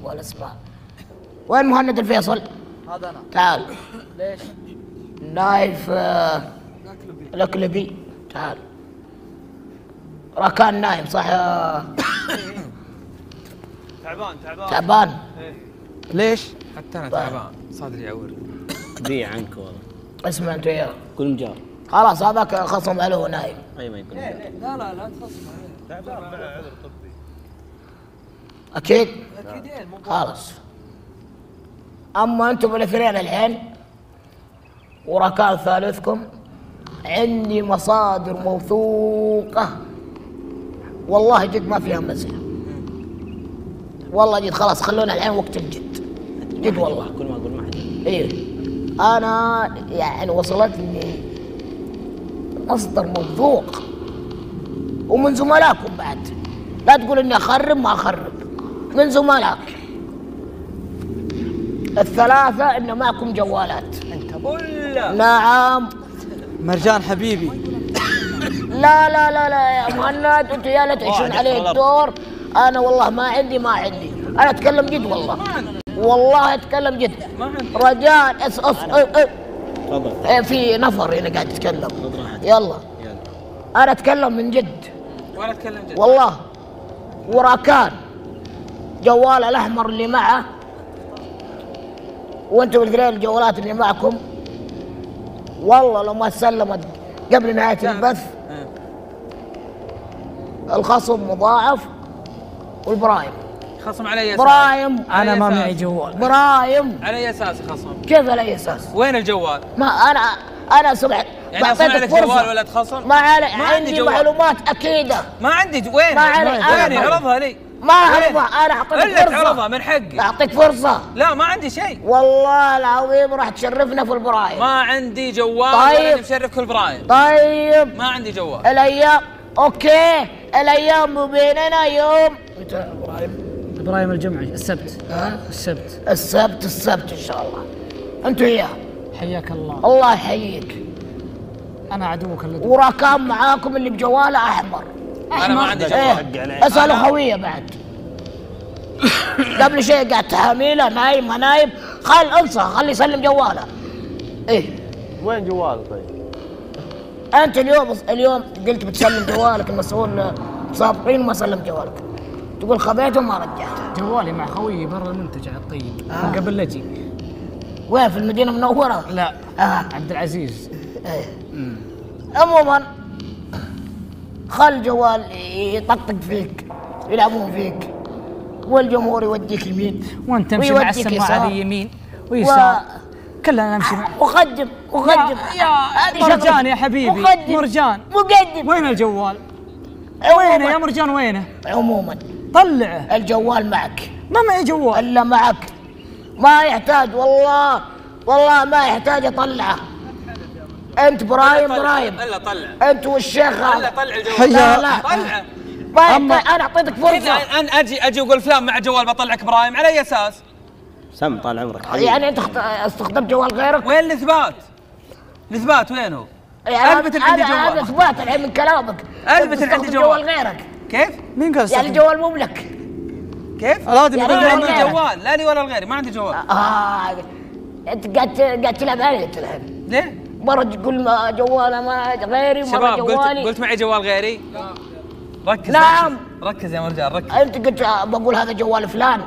أبغى الاسماء وين مهند الفيصل؟ هذا أنا تعال. ليش؟ نايف آه، الأكلبي. تعال. راكان نايم صح؟ يا تعبان تعبان. تعبان. ليش؟ حتى أنا تعبان. صدري يعور بيع عنك والله. اسمع أنت وياه. كل مجار خلاص هذاك خصم عليه نايم أي ما يكون مجار لا لا لا تخصم. تعبان. معه عذر طبي أكيد. أكيد. خلاص. أما أنتم الاثنين الحين وركان ثالثكم عندي مصادر موثوقة. والله جد ما فيها مزح. والله جد خلاص خلونا الحين وقت الجد. جد والله. كل ما أقول ما إيه. أنا يعني وصلتني مصدر موثوق. ومن زملائكم بعد. لا تقول إني أخرب ما أخرب. من زملاء الثلاثة إن معكم جوالات. أنت بله نعم. مرجان حبيبي. لا لا لا لا يا مهند أنتوا يا لا تعيشون عليه الدور. أنا والله ما عندي ما عندي. أنا أتكلم جد والله. والله أتكلم جد. رجاء أس أس آه آه تفضل. آه في نفر هنا قاعد يتكلم. خذ راحتك. يلا. أنا أتكلم من جد. ولا أتكلم جد. والله. وراكان. جوال الأحمر اللي معه وأنتم الاثنين الجوالات اللي معكم والله لو ما سلمت قبل نهاية البث الخصم مضاعف والبرايم خصم على أي أساس؟ برايم أنا ما معي؟ جوال برايم على أي أساس خصم؟ كيف على أي أساس؟ وين الجوال؟ ما أنا أنا سمعت يعني أصنع لك فرصة. جوال ولا تخصم؟ ما علي ما عندي عندي جوال. معلومات أكيدة ما عندي وين؟ ما علي، وين. عرضها لي ما أعرفها. أنا اعطيتك الا فرصة. تعرضها من حقي. أعطيك فرصة. لا ما عندي شيء. والله العظيم راح تشرفنا في البرايم ما عندي جوال طيب. ولا اني مشرف كل برايم طيب. ما عندي جوال. الأيام أوكي. الأيام بيننا يوم. متى إبراهيم؟ إبراهيم الجمعه السبت. ها؟ السبت. السبت السبت إن شاء الله. أنتوا اياه حياك الله. الله يحييك. أنا عدوك اللدود وراكان معاكم اللي بجواله أحمر. أنا ما عندي جوال إيه اسالوا خويه بعد. قبل شيء قاعد تحاميله نايم ما نايم. خل أنصح خلي يسلم جواله. إيه. وين جواله طيب؟ أنت اليوم اليوم قلت بتسلم جوالك المسؤول سابقين وما سلم جوالك. تقول خبيته وما رجعته. جوالي مع خويي برا المنتجع الطيب. من قبل لا أجي وين؟ في المدينة المنوره؟ لا. آه. عبد العزيز. إيه. عموما خل جوال يطقطق فيك يلعبون فيك. والجمهور يوديك يمين وانت تمشي مع السماعة. هذه يمين ويسار. كلنا نمشي مع وقدم وقدم يا مرجان. يا حبيبي مرجان. مقدم. وين الجوال؟ وينه يا مرجان وينه؟ عموما. طلعه الجوال معك. ما معي جوال. إلا معك. ما يحتاج والله والله ما يحتاج أطلعه. أنت برايم برايم ألا طلع أنت والشيخ ألا هذا طلع الجوال لا لا طلعه ما يحتاج أنا أعطيتك فرصة أنا أجي أجي أقول فلان مع جوال بطلعك برايم على أي أساس؟ سم طال عمرك حبيبي. يعني أنت استخدمت جوال غيرك وين الإثبات؟ الإثبات وين هو؟ يعني أثبت هذا عندي هذا جوال إثبات الحين من كلامك أثبت إن عندي تستخدم جوال. غيرك كيف؟ مين قال يعني؟ جوال مو لك كيف؟ الادمي يعني ما جوال عندي. جوال لا لي ولا لغيري ما عندي جوال آه أنت قاعد قاعد تلعب علي أنت الحين ليه؟ مره تقول ما جوال ما غيري مره شباب قلت جوالي. قلت معي جوال غيري؟ ركز نعم. ركز يا مرجان ركز. انت قلت بقول هذا جوال فلان.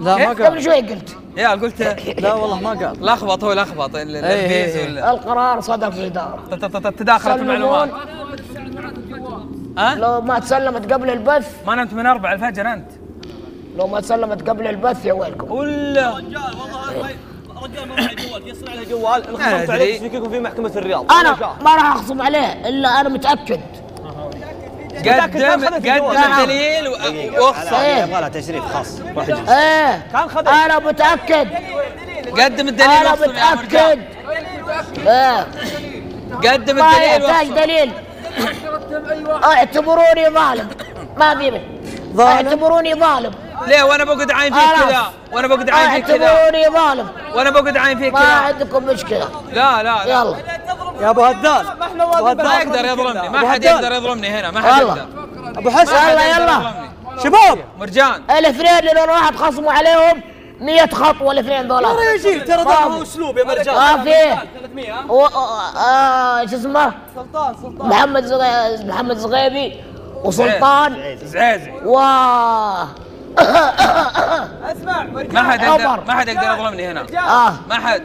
لا ما قبل قال. شوي قلت. يا قلت لا والله ما قال. لخبط هو لخبط إيه، إيه. القرار صدر في الإدارة. ت- ت- ت- تداخلت المعلومات. ها؟ لو ما تسلمت قبل البث. ما نمت من 4 الفجر أنت. لو ما تسلمت قبل البث يا ويلكم. ولا. رجال والله رجال ما معي جوال يصنع له جوال أدري. عليه تشتكيكم في محكمة الرياض. أنا ما راح أخصم عليه إلا أنا متأكد. قدم قدم نعم. الدليل و- وأخصم. إيه. يبغى لها تشريف خاص. روح اجلس. إيه. كان خذ أنا متأكد. قدم الدليل أنا متأكد. إيه. قدم ما الدليل يحتاج وأخصم. دليل. أعتبروني ظالم. ما في ظالم؟ أعتبروني ظالم. ليه؟ وأنا بقعد عاين فيك. كذا. وأنا بقعد عاين فيك كذا. اعتبروني ظالم. وأنا بقعد عاين فيك ما كذا. عندكم مشكلة. لا لا لا. يلا. يا أبو هداد. ما هداد. يقدر يظلمني. ما حد. يقدر يظلمني هنا. ما حد. يقدر. أبو ما حسن يلا، يلا. شباب. مرجان. الاثنين اللي راح تخصموا عليهم. 100 خطوه الاثنين ذولا ترى يا شيخ ترى ما ذا. هو أسلوب يا مرجان. ما في. 300 ها و... آه... شو اسمه؟ سلطان سلطان. محمد زغ... محمد زغيبي وسلطان. زعيزي و أسمع ما حد. يقدر ما حد يقدر يظلمني هنا. آه. ما حد.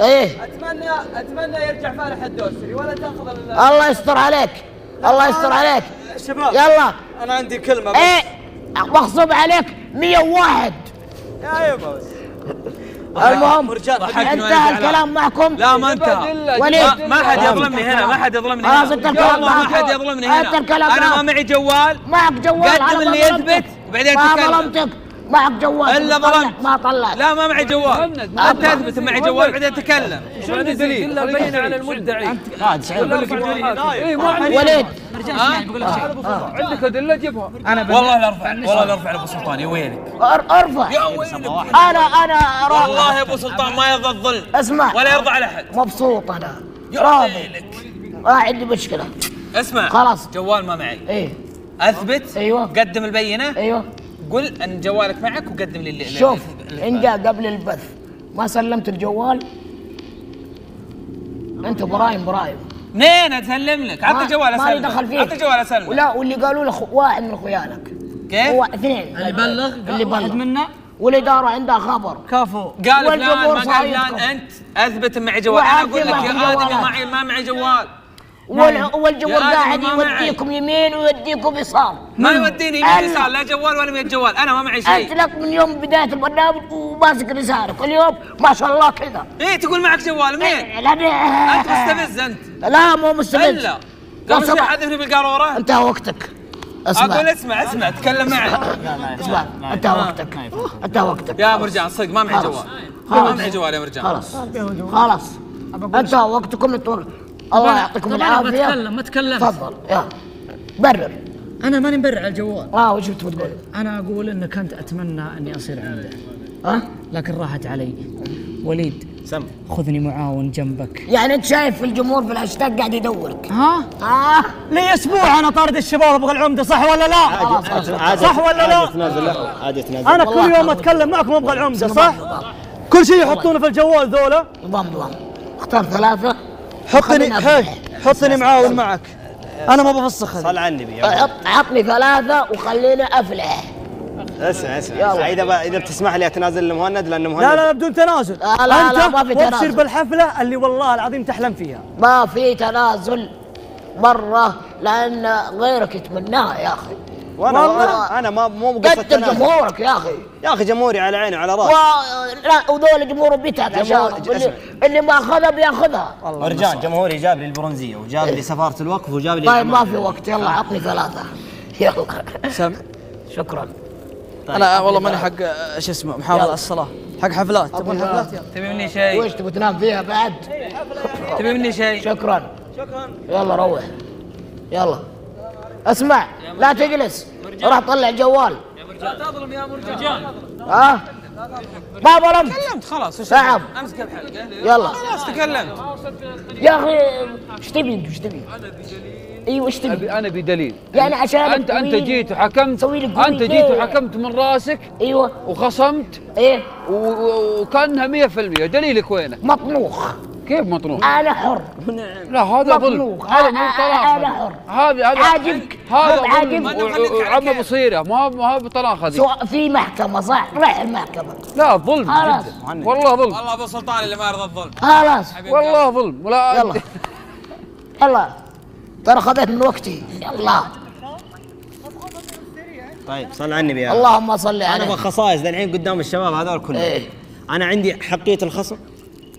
إيه. اتمنى أتمنى يرجع فالح الدوسري ولا تأخذ ال- الله يستر عليك. الله يستر عليك. شباب يلا. أنا عندي كلمة بس. إيه. مغصوب عليك 101 يا يبا بس المهم انتهى الكلام معكم. لا ما انتهى. وليد. ما, حد يظلمني هنا ما حد يظلمني خلاص هنا. انت الكلام والله ما. حد يظلمني انت هنا الكلام أنا ما. معي جوال. معك جوال قدم اللي. يثبت. وبعدين ما تتكلم. ظلمتك. معك جوال. إلا ظلمت. ما طلعت لا ما معي جوال. أنت أثبت معي جوال بعدين تكلم شو عندي دليل؟ الا بين على المدعي. قاعد سعيد اي ما عندي وليد. عندك أدلة جيبها والله لا أرفع. والله لا أرفع لابو سلطان. يا ويلك. أر- أرفع. يا ويلك. أنا أنا را- والله يا أبو سلطان ما يرضى الظلم اسمع. ولا يرضى على أحد. مبسوط أنا. راضي. ما عندي مشكلة. اسمع. خلاص. جوال ما معي. إيه. أثبت أيوة. قدم البينة. أيوه. قل أن جوالك معك وقدم لي اللي شوف إن جاء قبل البث ما سلمت الجوال. أنت برايم برايم. منين اسلم لك؟ عطني جوال ما لي اسلمك دخل فيك. عطني جوال اسلمك ولا واللي قالوا له واحد من اخوانك كيف؟ هو اثنين. اللي بلغ اللي بلغ. منا والإدارة عندها خبر. كفو. قال فلان ما قال. فلان أنت أثبت معي جوال. أنا أقول لك يا معكم آدم يا جوالات. معي ما معي جوال. وال- والجمهور يا آدم قاعد. يوديكم يمين ويوديكم يسار ما يوديني يمين يسار لا جوال ولا مية جوال أنا ما معي انت شيء لك من يوم بدايه البرنامج وماسك رسالك اليوم ما شاء الله كذا إيه تقول معك جوال مين؟ لا انت مستفز انت لا مو مستفز الا لا قبل شوي. حذفني بالقاروره انتهى وقتك اسمع أقول اسمع اسمع تكلم معي اسمع انتهى وقتك انتهى وقتك يا مرجان صدق ما معي. جوال. ما معي جوال يا مرجان خلاص خلاص انتهى وقتكم أنتوا الله يعطيكم العافية. بتكلم ما تكلمت تفضل يا برر. أنا ماني مبرع على الجوال. آه وش بتبغى تقول؟ أنا أقول ان كنت أتمنى أني أصير عنده. ها؟ لكن راحت علي. وليد سم. خذني معاون جنبك. يعني أنت شايف في الجمهور في الهاشتاج قاعد يدورك. ها؟ آه. لي أسبوع أنا طارد الشباب أبغى العمدة صح ولا لا؟ عادي صح ولا لا؟ عادي تنازل لا. عادي تنازل. أنا كل يوم أتكلم معكم أبغى العمدة صح؟ كل شيء يحطونه في الجوال ذولا. نظام نظام. اختار ثلاثة. حطني أفلح. حطني معاون معك. أنا ما بفسخ صل على النبي عطني ثلاثة وخليني أفلح. اسمع اسمع. يلا. سعيد أبا- إذا بتسمح لي أتنازل لمهند لأنه مهند. لا لا بدون تنازل. لا، لا، أنت لا، ما في وابشر تنازل. بالحفلة اللي والله العظيم تحلم فيها. ما في تنازل مرة لأن غيرك يتمناها يا أخي. وأنا والله. أنا أنا ما مو قدر تنازل جمهورك يا أخي. يا أخي جمهوري على عيني وعلى و... راسي لا وذول جمهور عشانهم جمهور- اللي, اللي ما أخذها بيأخذها. مرجان جمهوري جاب لي البرونزية وجاب لي سفارة الوقف وجاب لي طيب ما. في وقت. يلا عطني ثلاثة. يلا. سم شكرا. أنا والله ماني حق شو اسمه محافظ على الصلاة. حق حفلات. تبغون حفلات؟ يلا. تبي مني شيء؟ وش تبغى تنام فيها بعد؟ تبي مني شيء؟ شكرا. شكرا. يلا روح. يلا. اسمع لا تجلس. راح طلع جوال. لا تظلم يا مرجان. ها؟ ما ظلمت. تكلمت خلاص نعم. امسك الحلقة يلا. خلاص تكلمت. يا أخي إيش تبي أنت؟ إيش تبي؟ أيوه إيش تبي؟ أنا بدليل. يعني عشان أنت أنت جيت وحكمت. أنت جيت. وحكمت من راسك. أيوه. وخصمت. إيه. وكانها 100% دليلك وينك؟ مطنوخ كيف مطروح؟ أنا حر لا هذا ظلم. هذا مو طلاق أنا هذا. حر. هذا هذا عاجبك. هذا عاجبك. كيف. بصيره ما ما بطلاق هذه سواء في محكمة صح؟ راح المحكمة لا ظلم خلاص. والله ظلم والله ابو سلطان اللي ما يرضى الظلم خلاص والله ظلم ولا يلا يلا ترى خذيت من وقتي يلا طيب صل على النبي يا اللهم صل أنا عليه بخصائص ذا الحين قدام الشباب هذول كلهم إيه. أنا عندي حقية الخصم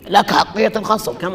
لك حقية الخصم كم